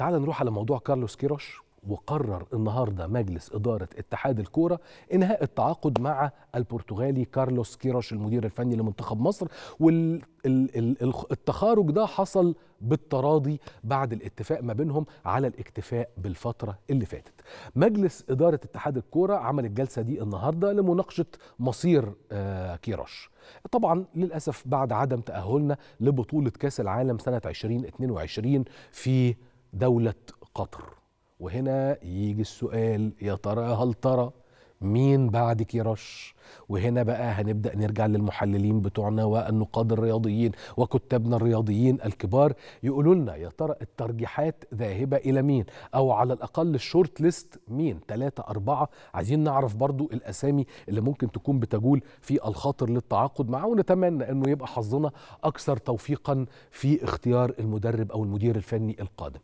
تعال نروح على موضوع كارلوس كيروش وقرر النهارده مجلس إدارة اتحاد الكورة إنهاء التعاقد مع البرتغالي كارلوس كيروش المدير الفني لمنتخب مصر والتخارج ده حصل بالتراضي بعد الاتفاق ما بينهم على الاكتفاء بالفترة اللي فاتت. مجلس إدارة اتحاد الكورة عمل الجلسة دي النهارده لمناقشة مصير آه كيروش. طبعا للأسف بعد عدم تأهلنا لبطولة كأس العالم سنة 2022 في دولة قطر. وهنا يجي السؤال يا ترى هل ترى مين بعد كيروش وهنا بقى هنبدأ نرجع للمحللين بتوعنا والنقاد الرياضيين وكتابنا الرياضيين الكبار. يقولوا لنا يا ترى الترجيحات ذاهبة إلى مين؟ أو على الأقل الشورت ليست مين؟ ثلاثة أربعة. عايزين نعرف برضو الأسامي اللي ممكن تكون بتجول في الخاطر للتعاقد معه ونتمنى أنه يبقى حظنا أكثر توفيقا في اختيار المدرب أو المدير الفني القادم.